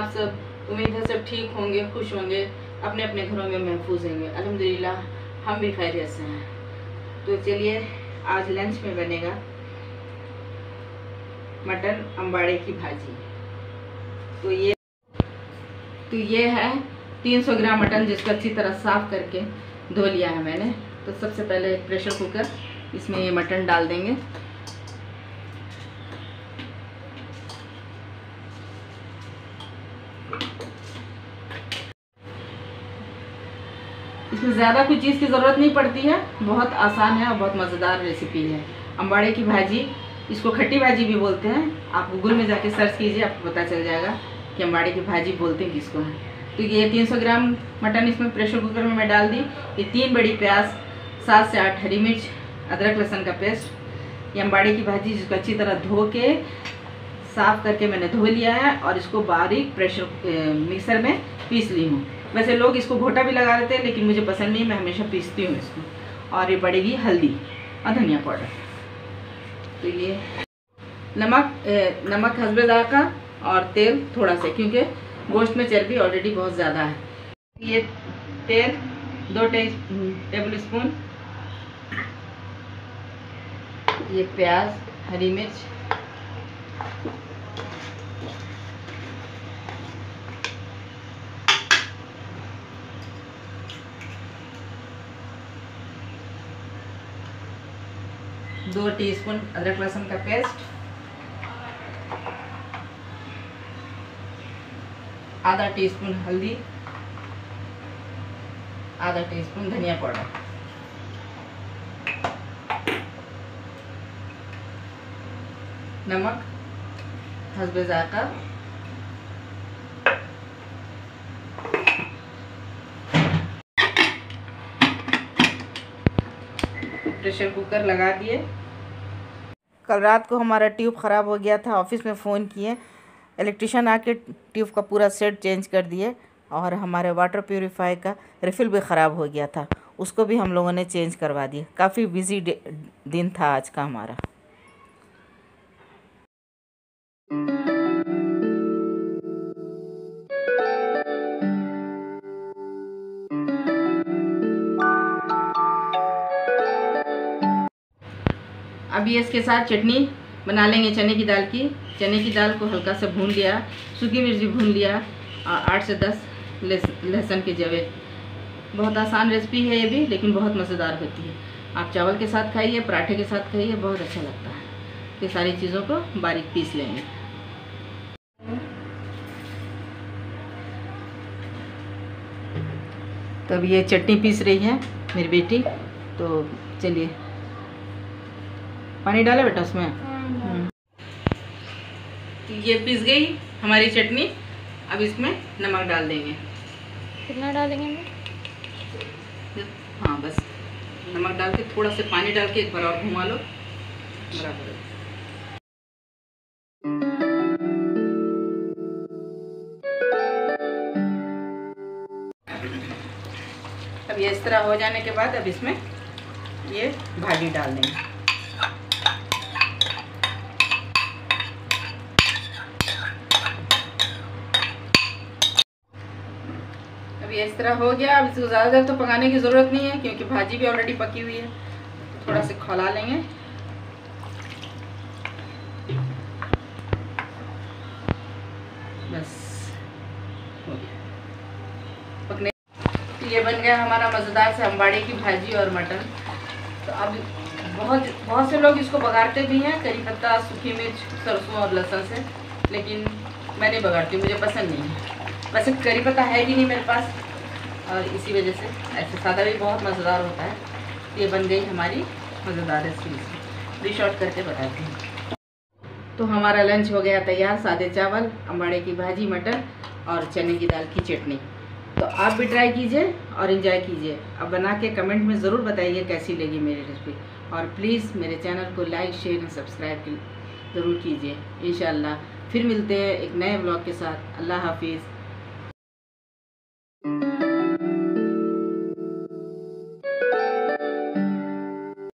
उम्मीद है सब ठीक होंगे, खुश होंगे, अपने अपने घरों में महफूज होंगे। अल्हम्दुलिल्लाह, हम भी खैरियत से हैं। तो चलिए, आज लंच में बनेगा मटन अम्बाड़े की भाजी। तो ये तो ये है 300 ग्राम मटन जिसको अच्छी तरह साफ़ करके धो लिया है मैंने। तो सबसे पहले प्रेशर कुकर, इसमें ये मटन डाल देंगे। इसमें ज़्यादा कोई चीज़ की ज़रूरत नहीं पड़ती है। बहुत आसान है और बहुत मज़ेदार रेसिपी है। अम्बाड़े की भाजी, इसको खट्टी भाजी भी बोलते हैं। आप गूगल में जाके सर्च कीजिए, आपको पता चल जाएगा कि अम्बाड़े की भाजी बोलते हैं किसको है। तो ये 300 ग्राम मटन इसमें प्रेशर कुकर में मैं डाल दी। ये तीन बड़ी प्याज, सात से आठ हरी मिर्च, अदरक, लहसुन का पेस्ट। ये अम्बाड़े की भाजी जिसको अच्छी तरह धो के, साफ़ करके मैंने धो लिया है और इसको बारीक प्रेशर मिक्सर में पीस ली हूँ। वैसे लोग इसको घोटा भी लगा देते हैं लेकिन मुझे पसंद नहीं मैं हमेशा पीसती हूँ इसको। और ये पड़ेगी हल्दी और धनिया पाउडर। तो ये नमक ए, नमक हसबे का और तेल थोड़ा सा क्योंकि गोश्त में चर्बी ऑलरेडी बहुत ज़्यादा है। ये तेल दो टे, टेबल स्पून ये प्याज हरी मिर्च। दो टीस्पून अदरक लहसुन का पेस्ट आधा टीस्पून हल्दी, आधा टीस्पून धनिया पाउडर नमक, हसबे जायका, प्रेशर कुकर लगा दिए। कल रात को हमारा ट्यूब ख़राब हो गया था, ऑफ़िस में फ़ोन किए। इलेक्ट्रिशियन आके ट्यूब का पूरा सेट चेंज कर दिए और हमारे वाटर प्योरीफाई का रिफ़िल भी ख़राब हो गया था। उसको भी हम लोगों ने चेंज करवा दिया काफ़ी बिज़ी दिन था आज का हमारा। अभी इसके साथ चटनी बना लेंगे, चने की दाल की। चने की दाल को हल्का सा भून लिया, सूखी मिर्ची भून लिया और आठ से दस लहसुन के जवे बहुत आसान रेसिपी है ये भी, लेकिन बहुत मज़ेदार होती है। आप चावल के साथ खाइए, पराठे के साथ खाइए, बहुत अच्छा लगता है। ये सारी चीज़ों को बारीक पीस लेंगे। तब ये चटनी पीस रही है मेरी बेटी तो चलिए। पानी डाला बेटा उसमें। हम्म। तो ये पिस गई हमारी चटनी। अब इसमें नमक डाल देंगे। कितना डालेंगे हाँ बस। नमक डाल के थोड़ा सा पानी डाल के एक बार और घुमा लो। बराबर अब ये इस तरह हो जाने के बाद अब इसमें ये भाजी डाल देंगे। ये इस तरह हो गया। अब इसको ज़्यादा देर तो पकाने की ज़रूरत नहीं है, क्योंकि भाजी भी ऑलरेडी पकी हुई है। थोड़ा सा खौला लेंगे। बस, हो गया। पकने तो ये बन गया हमारा मज़ेदार से अम्बाड़े की भाजी और मटन। तो अब बहुत बहुत से लोग इसको बघाड़ते भी हैं, करी पत्ता, सूखी मिर्च, सरसों और लहसुन से, लेकिन मैं नहीं बघाड़ती मुझे पसंद नहीं है। वैसे करी पत्ता है भी नहीं मेरे पास, और इसी वजह से ऐसे सादा भी बहुत मज़ेदार होता है। ये बन गई हमारी मज़ेदार रेसिपी डिश आउट करके बताती हूँ। तो हमारा लंच हो गया तैयार, सादे चावल अम्बाड़े की भाजी, मटर और चने की दाल की चटनी। तो आप भी ट्राई कीजिए और इन्जॉय कीजिए। अब बना के कमेंट में ज़रूर बताइए कैसी लगी मेरी रेसिपी और प्लीज़ मेरे चैनल को लाइक शेयर एंड सब्सक्राइब ज़रूर कीजिए। इन फिर मिलते हैं एक नए ब्लॉग के साथ। अल्लाह हाफिज़।